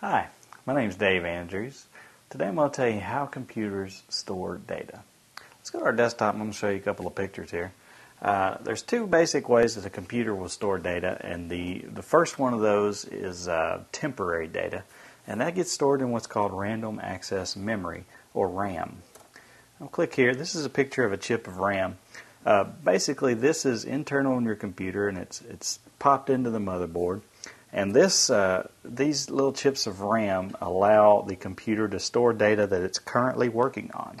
Hi, my name is Dave Andrews. Today I'm going to tell you how computers store data. Let's go to our desktop I'm going to show you a couple of pictures here. Uh, there's two basic ways that a computer will store data, and the, the first one of those is uh, temporary data, and that gets stored in what's called random access memory, or RAM. I'll click here. This is a picture of a chip of RAM. Uh, basically, this is internal in your computer, and it's, it's popped into the motherboard. And this, uh, these little chips of RAM allow the computer to store data that it's currently working on.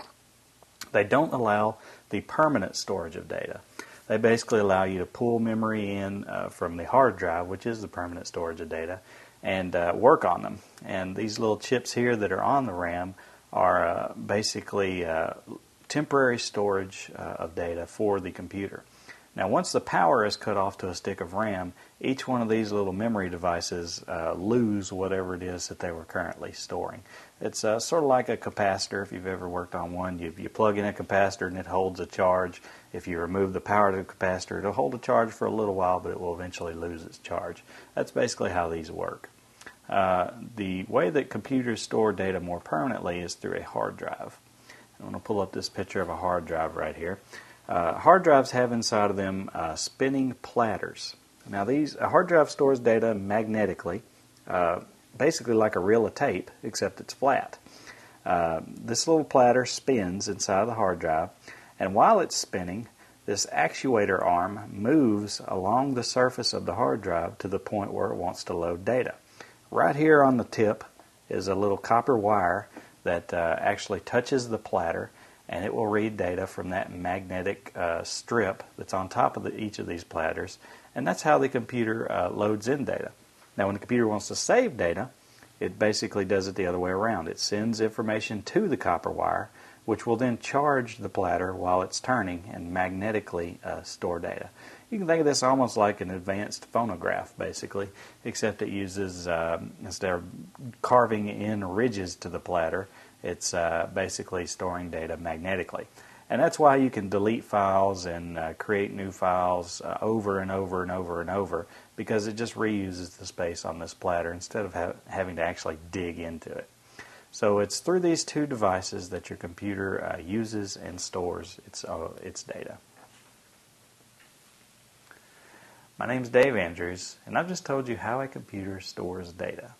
They don't allow the permanent storage of data. They basically allow you to pull memory in uh, from the hard drive, which is the permanent storage of data, and uh, work on them. And these little chips here that are on the RAM are uh, basically uh, temporary storage uh, of data for the computer. Now, once the power is cut off to a stick of RAM, each one of these little memory devices uh, lose whatever it is that they were currently storing. It's uh, sort of like a capacitor. If you've ever worked on one, you, you plug in a capacitor and it holds a charge. If you remove the power to the capacitor, it'll hold a charge for a little while, but it will eventually lose its charge. That's basically how these work. Uh, the way that computers store data more permanently is through a hard drive. I'm going to pull up this picture of a hard drive right here. Uh, hard drives have inside of them uh, spinning platters. Now, these a hard drive stores data magnetically, uh, basically like a reel of tape, except it's flat. Uh, this little platter spins inside of the hard drive, and while it's spinning, this actuator arm moves along the surface of the hard drive to the point where it wants to load data. Right here on the tip is a little copper wire that uh, actually touches the platter and it will read data from that magnetic uh, strip that's on top of the, each of these platters, and that's how the computer uh, loads in data. Now, when the computer wants to save data, it basically does it the other way around. It sends information to the copper wire, which will then charge the platter while it's turning and magnetically uh, store data. You can think of this almost like an advanced phonograph, basically, except it uses, um, instead of carving in ridges to the platter, it's uh, basically storing data magnetically. And that's why you can delete files and uh, create new files uh, over and over and over and over because it just reuses the space on this platter instead of ha- having to actually dig into it. So it's through these two devices that your computer uh, uses and stores its, uh, its data. My name is Dave Andrews, and I've just told you how a computer stores data.